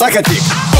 Atrácate.